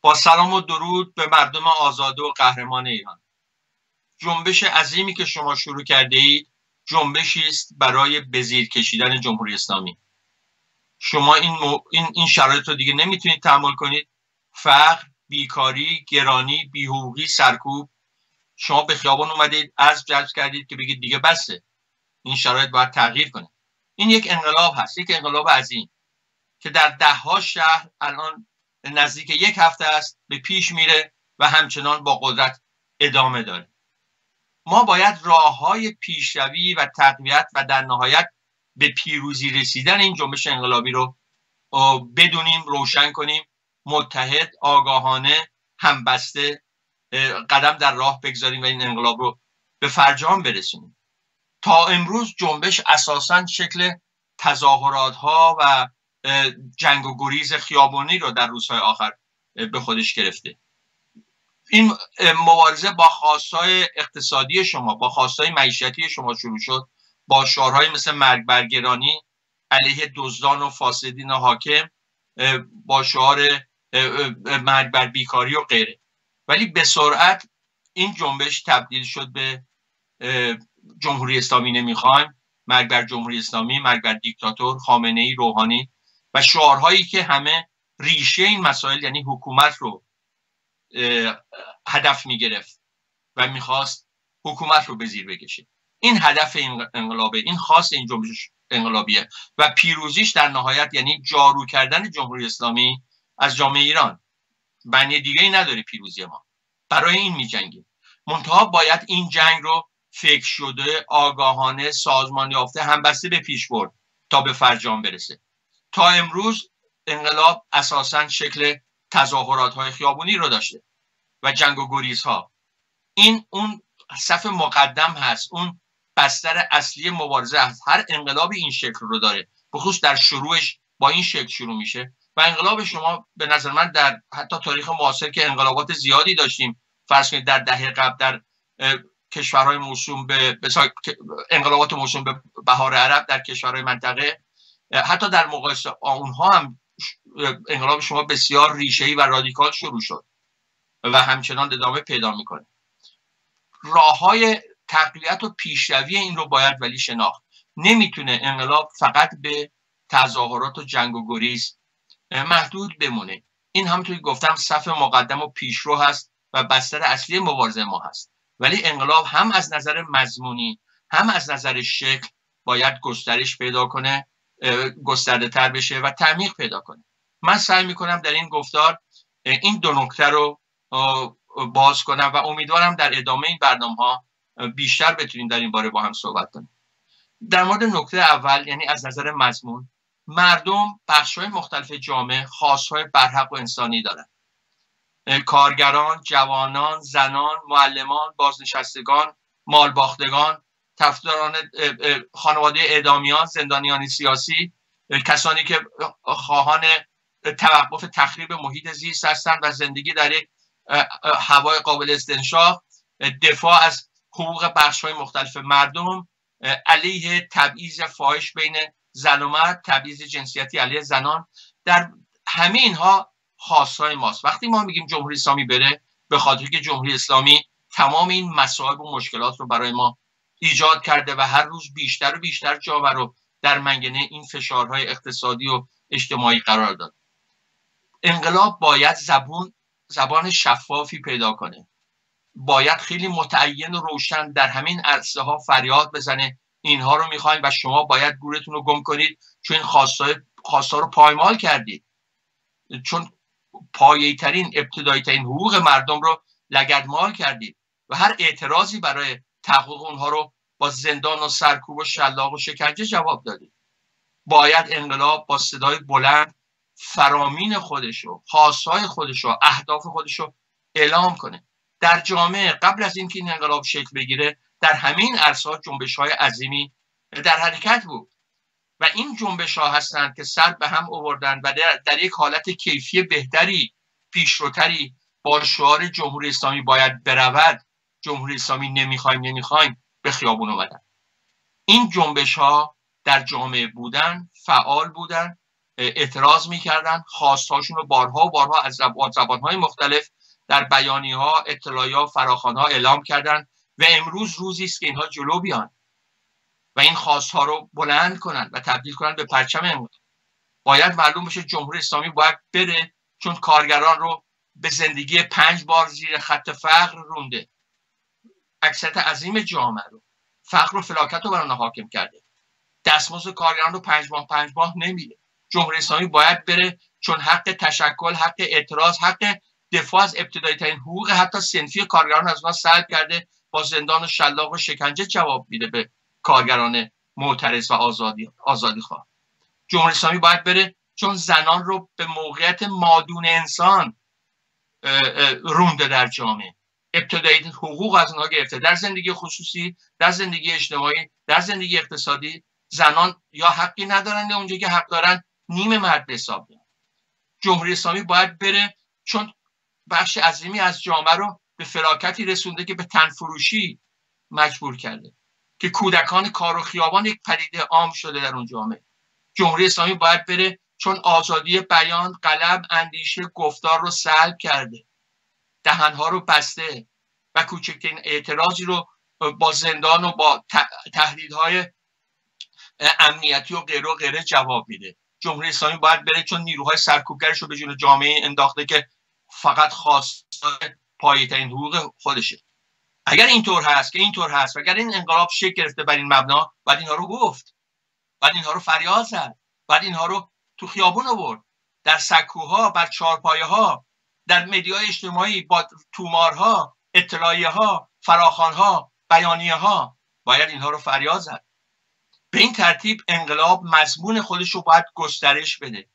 با سلام و درود به مردم آزاده و قهرمان ایران. جنبش عظیمی که شما شروع کرده اید جنبشی است برای بزیر کشیدن جمهوری اسلامی. شما این, این, این شرایط رو دیگه نمی‌تونید تحمل کنید. فقر بیکاری گرانی بیحقوقی سرکوب. شما به خیابان اومدید از جلب کردید که بگید دیگه بسه. این شرایط باید تغییر کنه. این یک انقلاب هست یک انقلاب عظیم که در ده ها شهر الان نزدیک یک هفته است به پیش میره و همچنان با قدرت ادامه داره. ما باید راه های پیشروی و تقویت و در نهایت به پیروزی رسیدن این جنبش انقلابی رو بدونیم روشن کنیم متحد آگاهانه همبسته قدم در راه بگذاریم و این انقلاب رو به فرجام برسونیم. تا امروز جنبش اساسا شکل تظاهرات ها و جنگ و گریز خیابانی رو در روزهای آخر به خودش گرفته. این مبارزه با خواستای اقتصادی شما با خواستای معیشتی شما شروع شد. با شعارهای مثل مرگ برگرانی علیه دزدان و فاسدین و حاکم با شعار مرگ بر بیکاری و غیره. ولی به سرعت این جنبش تبدیل شد به جمهوری اسلامی. نمی‌خوایم مرگ بر جمهوری اسلامی مرگ بر دیکتاتور خامنه ای روحانی و شعارهایی که همه ریشه این مسائل یعنی حکومت رو هدف می‌گرفت و می‌خواست حکومت رو به زیر بکشه. این هدف این انقلابه این خاص این جنبش انقلابیه. و پیروزیش در نهایت یعنی جارو کردن جمهوری اسلامی از جامعه ایران. بنی دیگه ای نداره پیروزی ما. برای این میجنگیم. منتها باید این جنگ رو فکر شده آگاهانه سازمان یافته همبسته به پیش برد تا به فرجام برسه. تا امروز انقلاب اساسا شکل تظاهرات های خیابونی رو داشته و جنگ و گریز ها این اون صف مقدم هست اون بستر اصلی مبارزه هست. هر انقلابی این شکل رو داره بخصوص در شروعش با این شکل شروع میشه. و انقلاب شما به نظر من در حتی تاریخ معاصر که انقلابات زیادی داشتیم فرض کنید در دهه قبل در کشورهای موسوم به انقلابات موسوم به بهار عرب در کشورهای منطقه حتی در مقایسه اونها هم انقلاب شما بسیار ریشه‌ای و رادیکال شروع شد و همچنان ادامه پیدا می‌کنه. راه های تقویت و پیشروی این رو باید ولی شناخت. نمی‌تونه انقلاب فقط به تظاهرات و جنگ و گریز محدود بمونه. این همونطوری گفتم صف مقدم و پیشرو هست و بستر اصلی مبارزه ما هست. ولی انقلاب هم از نظر مضمونی هم از نظر شکل باید گسترش پیدا کنه گسترده تر بشه و تعمیق پیدا کنه. من سعی می‌کنم در این گفتار این دو نکته رو باز کنم و امیدوارم در ادامه این برنامه ها بیشتر بتونیم در این باره با هم صحبت کنیم. در مورد نکته اول یعنی از نظر مضمون مردم بخش های مختلف جامعه خاص های برحق و انسانی دارند کارگران، جوانان، زنان، معلمان، بازنشستگان، مالباختگان، طرفداران خانواده اعدامیان، زندانیان سیاسی، کسانی که خواهان توقف تخریب محیط زیست هستند و زندگی در یک هوای قابل استنشاق دفاع از حقوق بخش های مختلف مردم علیه تبعیض فاحش بین زن و مرد تبعیض جنسیتی علیه زنان. در همه اینها خاصهای ماست. وقتی ما میگیم جمهوری اسلامی بره به خاطر که جمهوری اسلامی تمام این مسائل و مشکلات رو برای ما ایجاد کرده و هر روز بیشتر و بیشتر جاور رو در منگنه این فشارهای اقتصادی و اجتماعی قرار داد. انقلاب باید زبون زبان شفافی پیدا کنه. باید خیلی متعین و روشن در همین عرصه ها فریاد بزنه. اینها رو می‌خوایم و شما باید گورتون رو گم کنید چون این خواستا رو پایمال کردید. چون پایه ترین ابتدایی ترین حقوق مردم رو لگدمال کردید و هر اعتراضی برای تحقیق اونها رو با زندان و سرکوب و شلاق و شکنجه جواب دادید باید انقلاب با صدای بلند فرامین خودشو خواستهای خودشو اهداف خودشو اعلام کنه. در جامعه قبل از اینکه این انقلاب شکل بگیره در همین عرصه جنبش های عظیمی در حرکت بود. و این جنبش ها هستند که سر به هم آوردن و در, در یک حالت کیفی بهتری پیشروتری با شعار جمهوری اسلامی باید برود. جمهوری اسلامی نمی‌خوایم نمی‌خوایم. به خیابون اومدن. این جنبش ها در جامعه بودن فعال بودن اعتراض می‌کردن خواستهاشون رو بارها و بارها از زبانهای مختلف در بیانی ها اطلاعی ها فراخان ها اعلام کردن و امروز روزی است که اینها جلو بیان و این خواست ها رو بلند کنن و تبدیل کنن به پرچم انقلاب باید معلوم بشه جمهوری اسلامی باید بره چون کارگران رو به زندگی پنج بار زیر خط فقر رونده. اکثرت عظیم جامعه رو فقر و فلاکت رو برای حاکم کرده. دستمزد کارگران رو پنج ماه پنج ماه نمیده. جمهوری اسلامی باید بره چون حق تشکل حق اعتراض حق دفاع از ابتدایی ترین حقوق حتی سنفی کارگران از ما سلب کرده با زندان و شلاق و شکنجه جواب میده به کارگران معترض و آزادی آزادی خواه. جمهوری اسلامی باید بره چون زنان رو به موقعیت مادون انسان رونده در جامعه. ابتدایی حقوق از اونها گرفته. در زندگی خصوصی در زندگی اجتماعی در زندگی اقتصادی زنان یا حقی ندارن اونجا که حق دارن نیم مرد به حساب بیان جمهوری اسلامی باید بره چون بخش عظیمی از جامعه رو به فلاکتی رسونده که به تنفروشی مجبور کرده که کودکان کار و خیابان یک پدیده عام شده در اون جامعه. جمهوری اسلامی باید بره چون آزادی بیان قلم اندیشه گفتار رو سلب کرده. دهنها رو بسته و کوچکترین اعتراضی رو با زندان و با تهدیدهای امنیتی و غیره و غیره جواب میده. جمهوری اسلامی باید بره چون نیروهای سرکوبگرش رو به جون جامعه انداخته که فقط خواست پایترین حقوق خودشه. اگر اینطور هست که اینطور هست و اگر این انقلاب شکل گرفته بر این مبنا بعد اینها رو گفت. بعد اینها رو فریاد زد. بعد اینها رو تو خیابون آورد. در سکوها بر چارپایه ها در مدیای اجتماعی با تومارها اطلاعیه ها فراخان ها بیانیه ها باید اینها رو فریاد زد. به این ترتیب انقلاب مضمون خودش رو باید گسترش بده.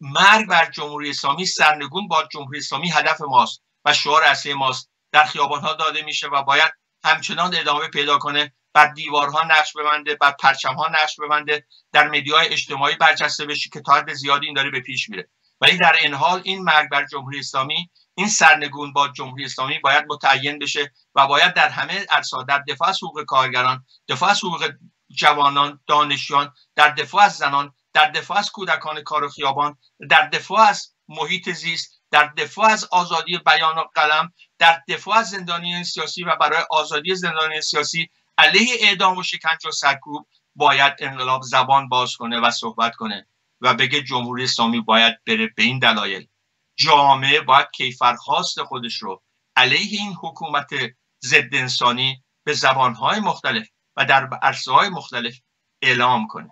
مرگ بر جمهوری اسلامی سرنگون با جمهوری اسلامی هدف ماست و شعار اصلی ماست. در خیابان ها داده میشه و باید همچنان ادامه پیدا کنه. بر دیوارها نقش ببنده بر پرچم ها نقش ببنده. در مدیای اجتماعی برجسته بشه که تا حد زیادی این داره به پیش میره. ولی در این حال این مرگ بر جمهوری اسلامی این سرنگون با جمهوری اسلامی باید متعین بشه و باید در همه عرصه در دفاع از حقوق کارگران دفاع از حقوق جوانان دانشیان در دفاع از زنان در دفاع از کودکان کار و خیابان در دفاع از محیط زیست در دفاع از آزادی بیان و قلم در دفاع از زندانی سیاسی و برای آزادی زندانی سیاسی علیه اعدام و شکنجه و سرکوب باید انقلاب زبان باز کنه و صحبت کنه. و بگه جمهوری اسلامی باید بره به این دلایل. جامعه باید کیفرخواست خودش رو علیه این حکومت ضد انسانی به زبانهای مختلف و در عرصه های مختلف اعلام کنه.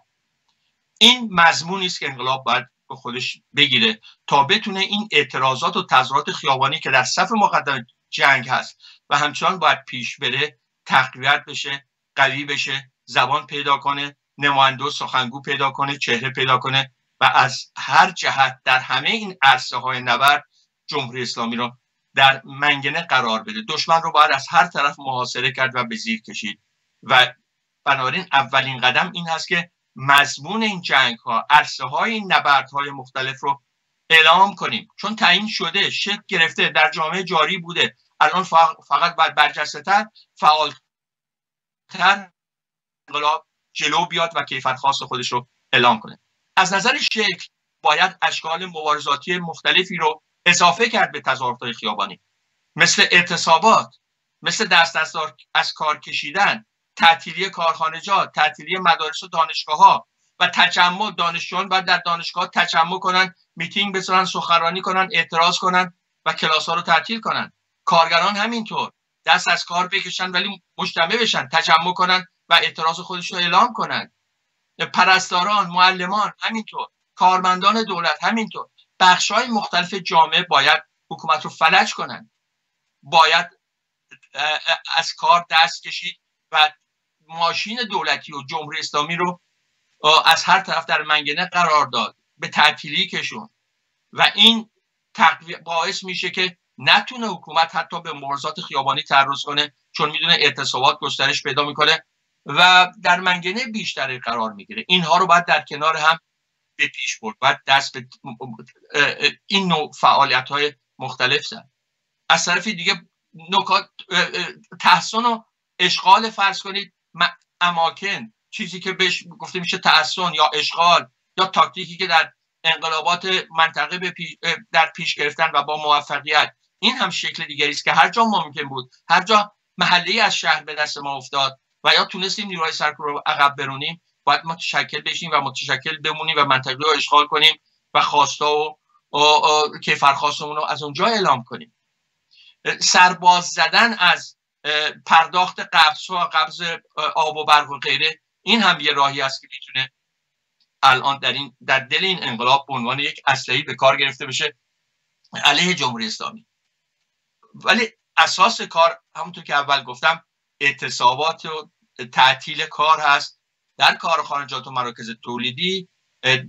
این مضمونی است که انقلاب باید به خودش بگیره تا بتونه این اعتراضات و تظاهرات خیابانی که در صف مقدم جنگ هست و همچنان باید پیش بره تقویت بشه قوی بشه زبان پیدا کنه نماینده سخنگو پیدا کنه چهره پیدا کنه و از هر جهت در همه این عرصه های نبرد جمهوری اسلامی رو در منگنه قرار بده. دشمن رو باید از هر طرف محاصره کرد و به زیر کشید. و بنابراین اولین قدم این هست که مضمون این جنگ ها عرصه های نبرد های مختلف رو اعلام کنیم. چون تعیین شده شکل گرفته در جامعه جاری بوده. الان فقط باید برجسته تر فعالتر انقلاب جلو بیاد و کیفر خاص خودش رو اعلام کنه. از نظر شکل باید اشکال مبارزاتی مختلفی رو اضافه کرد به تظاهرات خیابانی. مثل اعتصابات مثل دست دست از کار کشیدن تعطیلی کارخانجات تعطیلی مدارس و دانشگاه ها و تجمع دانشجویان باید در دانشگاه تجمع کنن میتینگ بذارن سخنرانی کنن اعتراض کنن و کلاس ها رو تعطیل کنن. کارگران همینطور. دست از کار بکشن ولی مجتمع بشن تجمع کنن و اعتراض خودشون رو اعلام کنن پرستاران معلمان همینطور. کارمندان دولت همینطور. بخش های مختلف جامعه باید حکومت رو فلج کنن باید از کار دست کشید و ماشین دولتی و جمهوری اسلامی رو از هر طرف در منگنه قرار داد. به تعطیلی کشون. و این باعث میشه که نتونه حکومت حتی به مبارزات خیابانی تعرض کنه چون می‌دونه اعتصابات گسترش پیدا می‌کنه. و در منگنه بیشتری قرار می‌گیره. اینها رو باید در کنار هم به پیش برد. باید دست به این نوع فعالیت های مختلف زد. از طرف دیگه نکات تحسن و اشغال فرض کنید اماکن چیزی که بهش گفته میشه تحسن یا اشغال یا تاکتیکی که در انقلابات منطقه به در پیش گرفتن و با موفقیت. این هم شکل دیگری است که هر جا ممکن بود هر جا محله از شهر به دست ما افتاد و یا تونستیم نیروهای سرکوب رو عقب برونیم باید متشکل بشیم و متشکل بمونیم و منطقه رو اشغال کنیم و خواستا و, کیفرخواستمون رو از اونجا اعلام کنیم. سرباز زدن از پرداخت قبض و قبض آب و برق و غیره این هم یه راهی است که می‌تونه الان در این در دل این انقلاب به عنوان یک اسلحه به کار گرفته بشه علیه جمهوری اسلامی. ولی اساس کار همونطور که اول گفتم اعتصابات و تعطیل کار هست در کارخانجات و مراکز تولیدی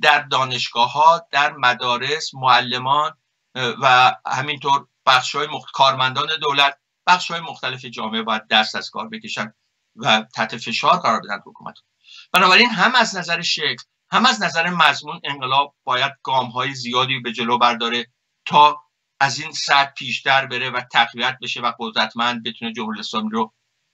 در دانشگاه ها در مدارس معلمان و همینطور بخش های مخت... کارمندان دولت بخش های مختلف جامعه باید دست از کار بکشن و تحت فشار قرار بدن حکومت. بنابراین هم از نظر شکل هم از نظر مضمون انقلاب باید گام های زیادی به جلو برداره تا از این سطح پیشتر بره و تقویت بشه و قدرتمند بتونه جمهوری اسلامی رو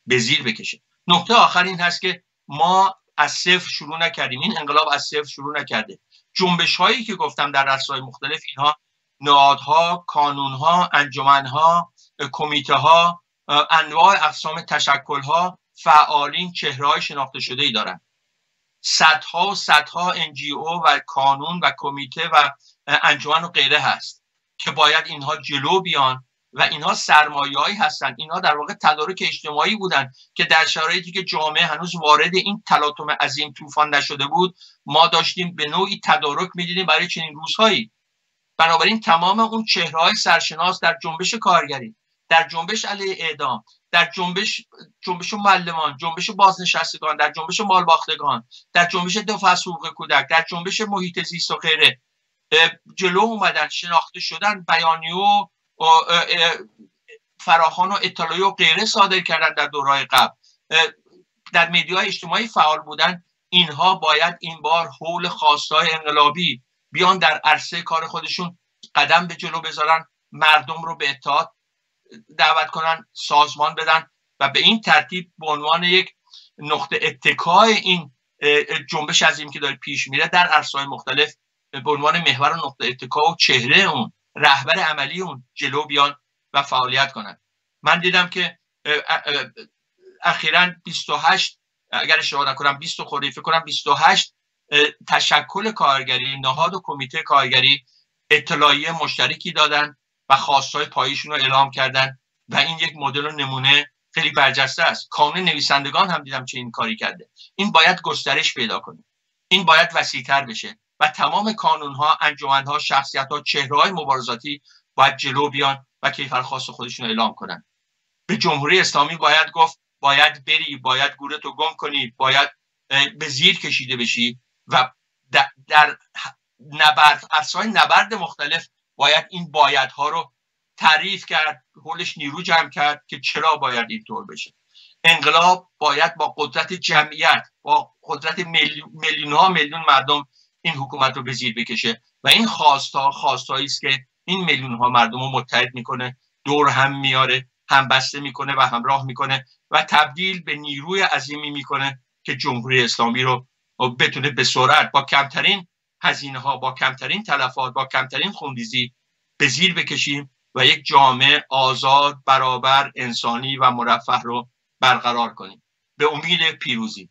به زیر بکشه. نکته آخر این هست که ما از صفر شروع نکردیم. این انقلاب از صفر شروع نکرده. جنبش هایی که گفتم در رسای مختلف اینها نهادها کانونها انجمنها کمیته ها انواع اقسام تشکل ها فعالین چهره های شناخته شده ای دارن. صدها و صدها انجیو و کانون و کمیته و انجمن و غیره هست که باید اینها جلو بیان و اینها سرمایه‌ای هستند اینها در واقع تدارک اجتماعی بودند که در شرایطی که جامعه هنوز وارد این تلاطم عظیم طوفان نشده بود ما داشتیم به نوعی تدارک می‌دیدیم برای چنین روزهایی. بنابراین تمام اون چهرهای سرشناس در جنبش کارگری در جنبش علیه اعدام در جنبش جنبش معلمان جنبش بازنشستگان در جنبش مالباختگان در جنبش دفاع از حقوق کودک در جنبش محیط زیست و غیره جلو اومدن شناخته شدن بیانیه فراخان و اطلاعی و غیره صادر کردن در دورهای قبل. در میدیای اجتماعی فعال بودن. اینها باید این حول حول خواستای انقلابی بیان در عرصه کار خودشون قدم به جلو بذارن مردم رو به اتحاد دعوت کنن سازمان بدن و به این ترتیب به عنوان یک نقطه اتکای این جنبش عظیم که داره پیش میره در عرصه‌های مختلف به عنوان محور و نقطه اتکا و چهره اون. رهبر عملی اون جلو بیان و فعالیت کنن. من دیدم که اخیرا 28 اگر اشتباه نکنم 20 خورده فکر کنم 28 تشکل کارگری نهاد و کمیته کارگری اطلاعیه مشترکی دادن و خواستای پاییشون رو اعلام کردن و این یک مدل و نمونه خیلی برجسته است. کانون نویسندگان هم دیدم چه این کاری کرده. این باید گسترش پیدا کنه. این باید وسیعتر بشه. و تمام کانون ها انجمن ها شخصیت ها چهره های مبارزاتی باید جلو بیان و کیفر خاص خودشون اعلام کنن. به جمهوری اسلامی باید گفت باید بری باید گورتو گم کنی باید به زیر کشیده بشی و در نبرد افسای نبرد مختلف باید این بایدها رو تعریف کرد حولش نیرو جمع کرد که چرا باید اینطور بشه. انقلاب باید با قدرت جمعیت با قدرت میلیون ها میلیون مردم این حکومت رو به زیر بکشه. و این خواستا خواستایی است که این میلیون ها مردم رو متحد می‌کنه دور هم میاره همبسته می‌کنه و همراه می‌کنه و تبدیل به نیروی عظیمی می‌کنه که جمهوری اسلامی رو بتونه به سرعت با کمترین هزینه ها با کمترین تلفات با کمترین خونریزی به زیر بکشیم و یک جامعه آزاد برابر انسانی و مرفه رو برقرار کنیم. به امید پیروزی.